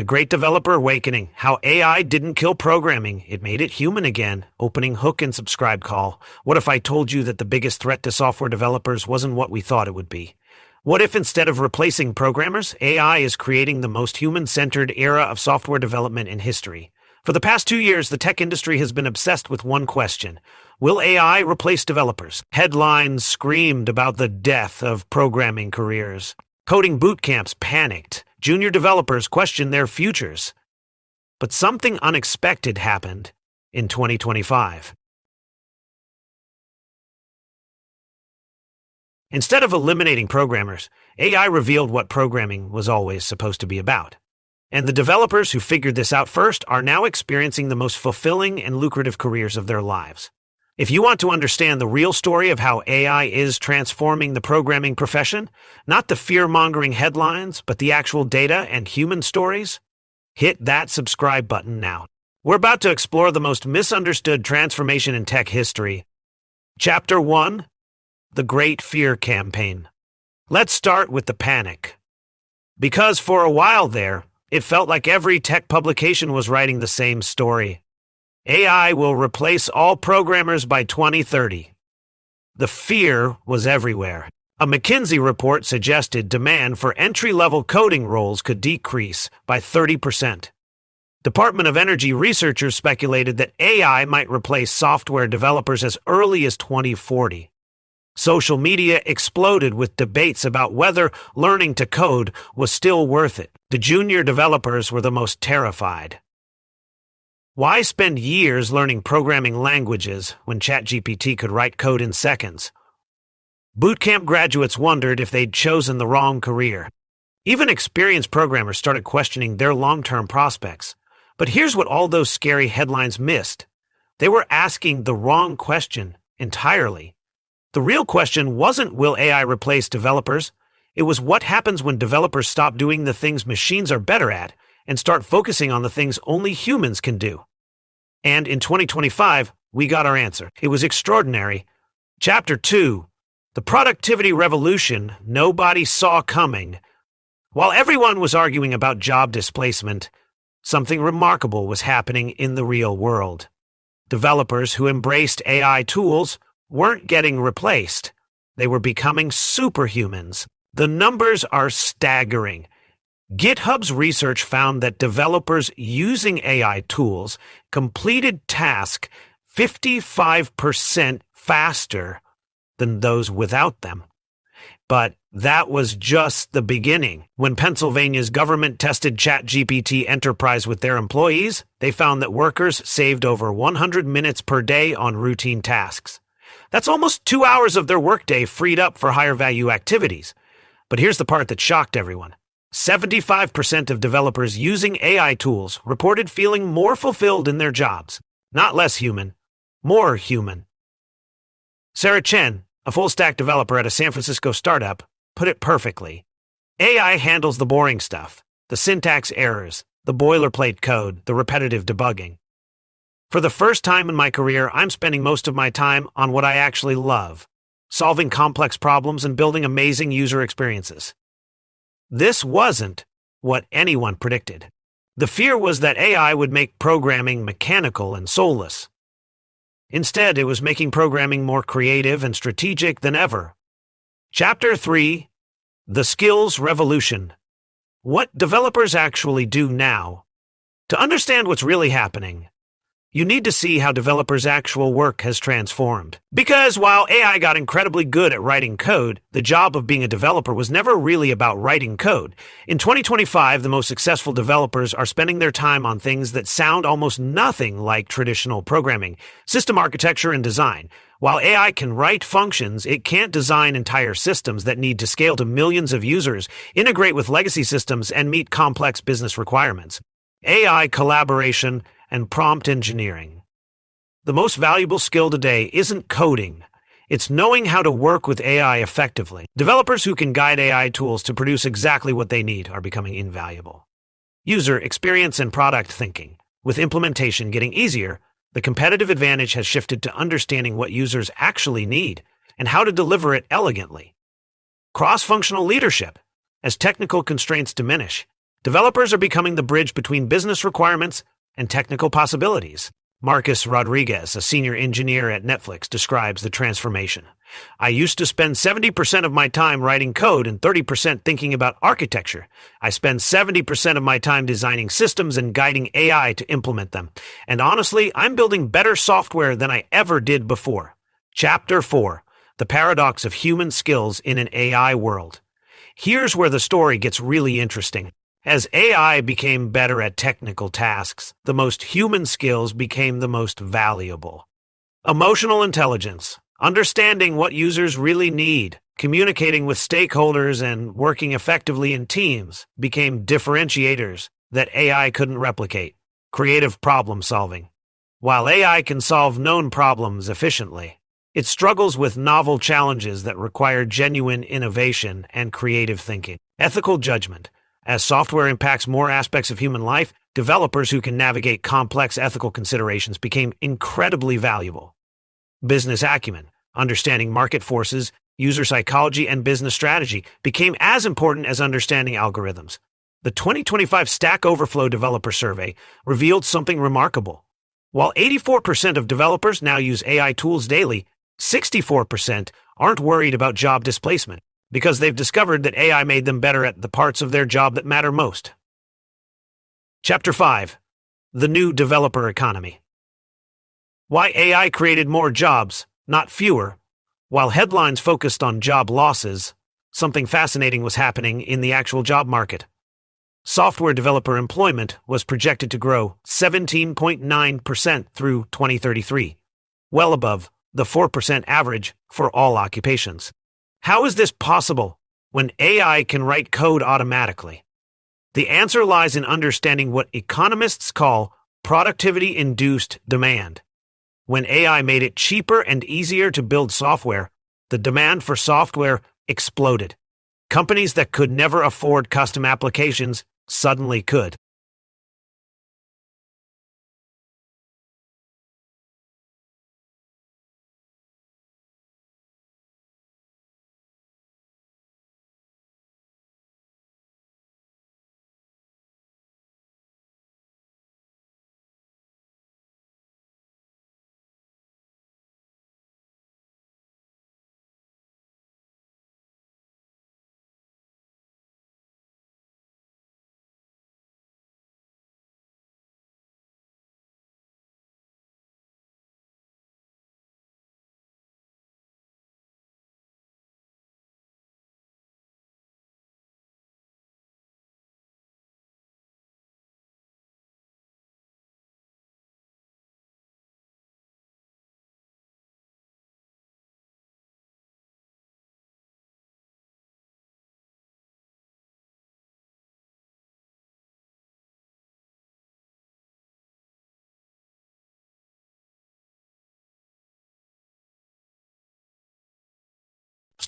The Great Developer Awakening How AI Didn't Kill Programming, It Made It Human Again. Opening hook and subscribe call. What if I told you that the biggest threat to software developers wasn't what we thought it would be? What if instead of replacing programmers, AI is creating the most human centered era of software development in history? For the past two years, the tech industry has been obsessed with one question Will AI replace developers? Headlines screamed about the death of programming careers. Coding boot camps panicked. Junior developers questioned their futures. But something unexpected happened in 2025. Instead of eliminating programmers, AI revealed what programming was always supposed to be about. And the developers who figured this out first are now experiencing the most fulfilling and lucrative careers of their lives. If you want to understand the real story of how AI is transforming the programming profession, not the fear mongering headlines, but the actual data and human stories, hit that subscribe button now. We're about to explore the most misunderstood transformation in tech history. Chapter 1 the Great Fear Campaign. Let's start with the panic. Because for a while there, it felt like every tech publication was writing the same story. AI will replace all programmers by 2030. The fear was everywhere. A McKinsey report suggested demand for entry level coding roles could decrease by 30%. Department of Energy researchers speculated that AI might replace software developers as early as 2040. Social media exploded with debates about whether learning to code was still worth it. The junior developers were the most terrified. Why spend years learning programming languages when ChatGPT could write code in seconds? Bootcamp graduates wondered if they'd chosen the wrong career. Even experienced programmers started questioning their long term prospects. But here's what all those scary headlines missed they were asking the wrong question entirely. The real question wasn't will AI replace developers? It was what happens when developers stop doing the things machines are better at and start focusing on the things only humans can do. And in 2025, we got our answer. It was extraordinary. Chapter 2 The Productivity Revolution Nobody Saw Coming. While everyone was arguing about job displacement, something remarkable was happening in the real world. Developers who embraced AI tools weren't getting replaced. They were becoming superhumans. The numbers are staggering. GitHub's research found that developers using AI tools completed tasks 55% faster than those without them. But that was just the beginning. When Pennsylvania's government tested ChatGPT Enterprise with their employees, they found that workers saved over 100 minutes per day on routine tasks. That's almost two hours of their workday freed up for higher value activities. But here's the part that shocked everyone 75% of developers using AI tools reported feeling more fulfilled in their jobs. Not less human, more human. Sarah Chen, a full stack developer at a San Francisco startup, put it perfectly. AI handles the boring stuff, the syntax errors, the boilerplate code, the repetitive debugging. For the first time in my career, I'm spending most of my time on what I actually love solving complex problems and building amazing user experiences. This wasn't what anyone predicted. The fear was that AI would make programming mechanical and soulless. Instead, it was making programming more creative and strategic than ever. Chapter 3 The Skills Revolution What developers actually do now. To understand what's really happening, you need to see how developers' actual work has transformed. Because while AI got incredibly good at writing code, the job of being a developer was never really about writing code. In 2025, the most successful developers are spending their time on things that sound almost nothing like traditional programming, system architecture and design. While AI can write functions, it can't design entire systems that need to scale to millions of users, integrate with legacy systems, and meet complex business requirements. AI collaboration and prompt engineering. The most valuable skill today isn't coding. It's knowing how to work with AI effectively. Developers who can guide AI tools to produce exactly what they need are becoming invaluable. User experience and product thinking. With implementation getting easier, the competitive advantage has shifted to understanding what users actually need and how to deliver it elegantly. Cross functional leadership. As technical constraints diminish, Developers are becoming the bridge between business requirements and technical possibilities. Marcus Rodriguez, a senior engineer at Netflix, describes the transformation. I used to spend 70% of my time writing code and 30% thinking about architecture. I spend 70% of my time designing systems and guiding AI to implement them. And honestly, I'm building better software than I ever did before. Chapter 4 The Paradox of Human Skills in an AI World. Here's where the story gets really interesting. As AI became better at technical tasks, the most human skills became the most valuable. Emotional intelligence, understanding what users really need, communicating with stakeholders, and working effectively in teams became differentiators that AI couldn't replicate. Creative problem solving. While AI can solve known problems efficiently, it struggles with novel challenges that require genuine innovation and creative thinking. Ethical judgment as software impacts more aspects of human life, developers who can navigate complex ethical considerations became incredibly valuable. Business acumen, understanding market forces, user psychology, and business strategy became as important as understanding algorithms. The 2025 Stack Overflow Developer Survey revealed something remarkable. While 84% of developers now use AI tools daily, 64% aren't worried about job displacement because they've discovered that AI made them better at the parts of their job that matter most. Chapter 5 The New Developer Economy Why AI created more jobs, not fewer. While headlines focused on job losses, something fascinating was happening in the actual job market. Software developer employment was projected to grow 17.9% through 2033, well above the 4% average for all occupations. How is this possible when AI can write code automatically? The answer lies in understanding what economists call productivity induced demand. When AI made it cheaper and easier to build software, the demand for software exploded. Companies that could never afford custom applications suddenly could.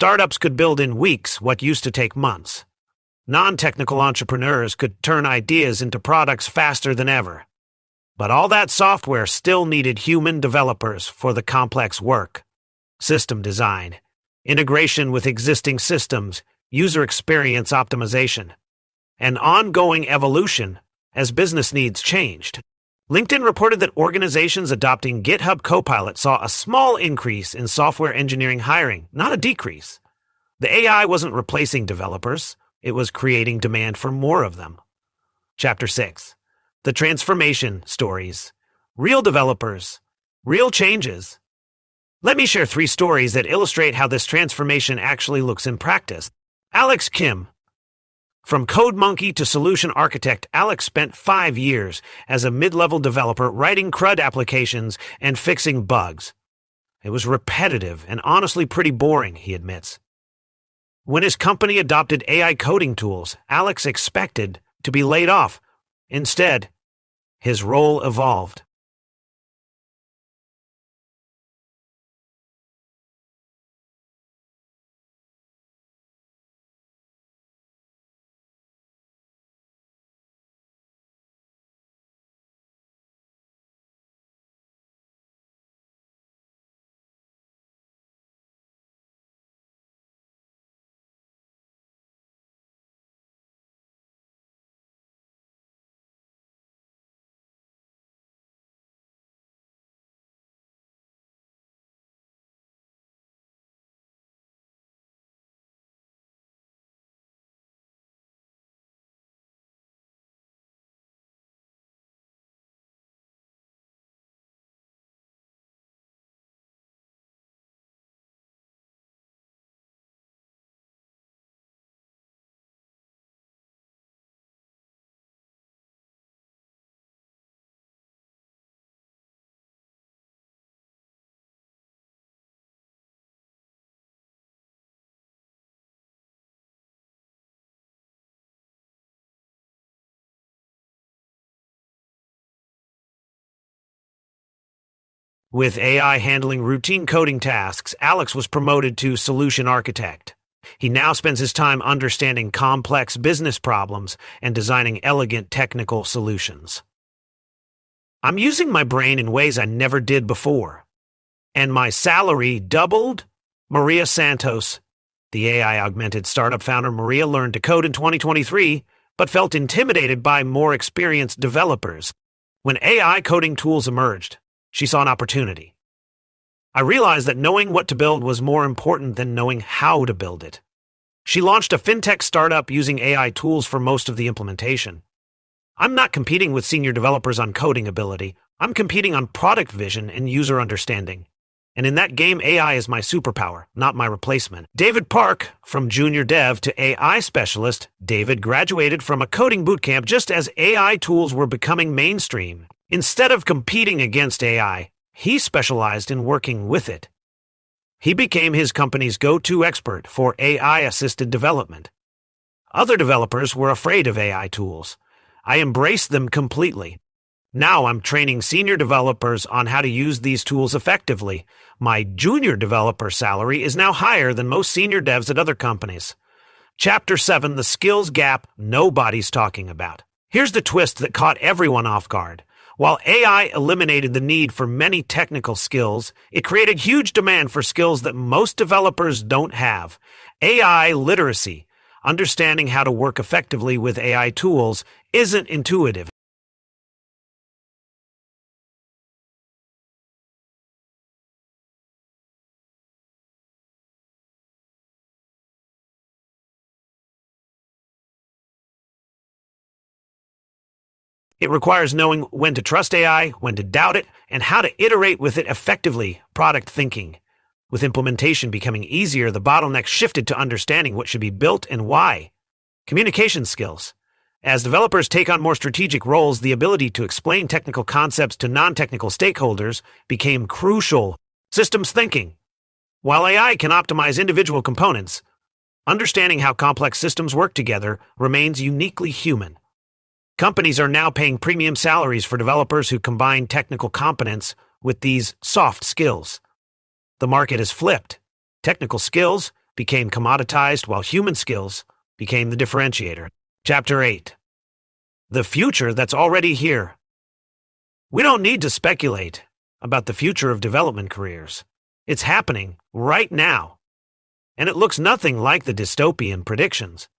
Startups could build in weeks what used to take months. Non technical entrepreneurs could turn ideas into products faster than ever. But all that software still needed human developers for the complex work system design, integration with existing systems, user experience optimization, and ongoing evolution as business needs changed. LinkedIn reported that organizations adopting GitHub Copilot saw a small increase in software engineering hiring, not a decrease. The AI wasn't replacing developers, it was creating demand for more of them. Chapter 6 The Transformation Stories Real Developers, Real Changes. Let me share three stories that illustrate how this transformation actually looks in practice. Alex Kim, from code monkey to solution architect, Alex spent five years as a mid level developer writing CRUD applications and fixing bugs. It was repetitive and honestly pretty boring, he admits. When his company adopted AI coding tools, Alex expected to be laid off. Instead, his role evolved. With AI handling routine coding tasks, Alex was promoted to solution architect. He now spends his time understanding complex business problems and designing elegant technical solutions. I'm using my brain in ways I never did before. And my salary doubled? Maria Santos, the AI augmented startup founder Maria learned to code in 2023, but felt intimidated by more experienced developers. When AI coding tools emerged, she saw an opportunity. I realized that knowing what to build was more important than knowing how to build it. She launched a fintech startup using AI tools for most of the implementation. I'm not competing with senior developers on coding ability. I'm competing on product vision and user understanding. And in that game, AI is my superpower, not my replacement. David Park, from junior dev to AI specialist, David graduated from a coding bootcamp just as AI tools were becoming mainstream. Instead of competing against AI, he specialized in working with it. He became his company's go to expert for AI assisted development. Other developers were afraid of AI tools. I embraced them completely. Now I'm training senior developers on how to use these tools effectively. My junior developer salary is now higher than most senior devs at other companies. Chapter 7 The Skills Gap Nobody's Talking About. Here's the twist that caught everyone off guard. While AI eliminated the need for many technical skills, it created huge demand for skills that most developers don't have. AI literacy, understanding how to work effectively with AI tools, isn't intuitive. It requires knowing when to trust AI, when to doubt it, and how to iterate with it effectively, product thinking. With implementation becoming easier, the bottleneck shifted to understanding what should be built and why. Communication skills. As developers take on more strategic roles, the ability to explain technical concepts to non technical stakeholders became crucial. Systems thinking. While AI can optimize individual components, understanding how complex systems work together remains uniquely human. Companies are now paying premium salaries for developers who combine technical competence with these soft skills. The market has flipped. Technical skills became commoditized while human skills became the differentiator. Chapter 8 The Future That's Already Here. We don't need to speculate about the future of development careers. It's happening right now. And it looks nothing like the dystopian predictions.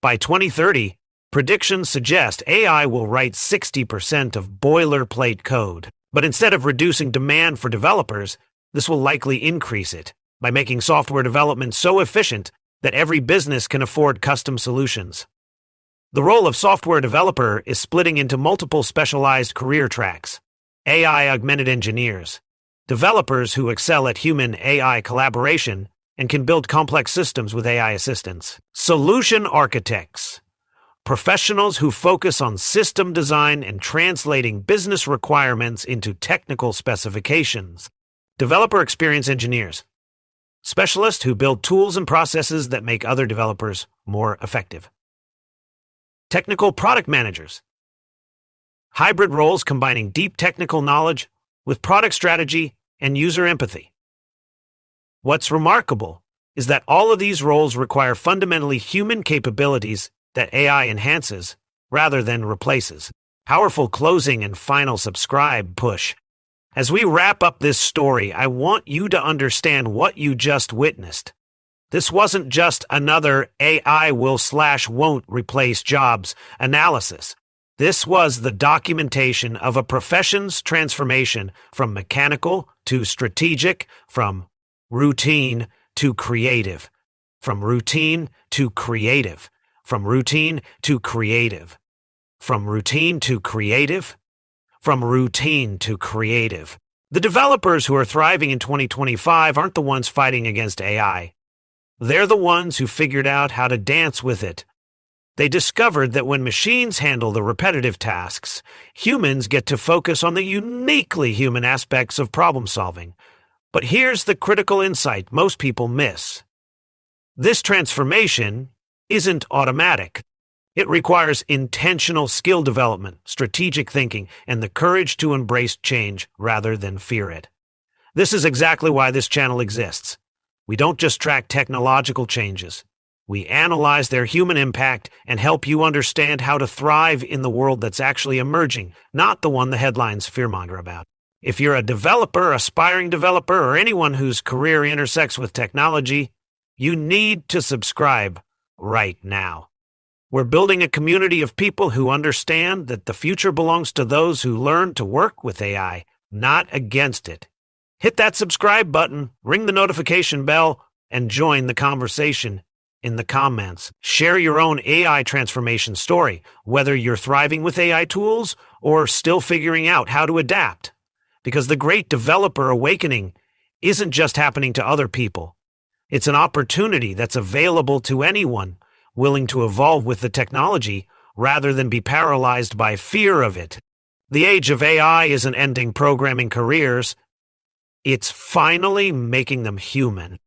By 2030, Predictions suggest AI will write 60% of boilerplate code, but instead of reducing demand for developers, this will likely increase it by making software development so efficient that every business can afford custom solutions. The role of software developer is splitting into multiple specialized career tracks AI augmented engineers, developers who excel at human AI collaboration and can build complex systems with AI assistance, solution architects professionals who focus on system design and translating business requirements into technical specifications, developer experience engineers, specialists who build tools and processes that make other developers more effective, technical product managers, hybrid roles combining deep technical knowledge with product strategy and user empathy. What's remarkable is that all of these roles require fundamentally human capabilities that AI enhances rather than replaces. Powerful closing and final subscribe push. As we wrap up this story, I want you to understand what you just witnessed. This wasn't just another AI will slash won't replace jobs analysis. This was the documentation of a profession's transformation from mechanical to strategic, from routine to creative, from routine to creative. From routine to creative. From routine to creative. From routine to creative. The developers who are thriving in 2025 aren't the ones fighting against AI. They're the ones who figured out how to dance with it. They discovered that when machines handle the repetitive tasks, humans get to focus on the uniquely human aspects of problem solving. But here's the critical insight most people miss. This transformation isn't automatic. It requires intentional skill development, strategic thinking, and the courage to embrace change rather than fear it. This is exactly why this channel exists. We don't just track technological changes. We analyze their human impact and help you understand how to thrive in the world that's actually emerging, not the one the headlines fearmonger about. If you're a developer, aspiring developer, or anyone whose career intersects with technology, you need to subscribe right now. We're building a community of people who understand that the future belongs to those who learn to work with AI, not against it. Hit that subscribe button, ring the notification bell, and join the conversation in the comments. Share your own AI transformation story, whether you're thriving with AI tools or still figuring out how to adapt. Because the great developer awakening isn't just happening to other people. It's an opportunity that's available to anyone willing to evolve with the technology rather than be paralyzed by fear of it. The age of AI isn't ending programming careers. It's finally making them human.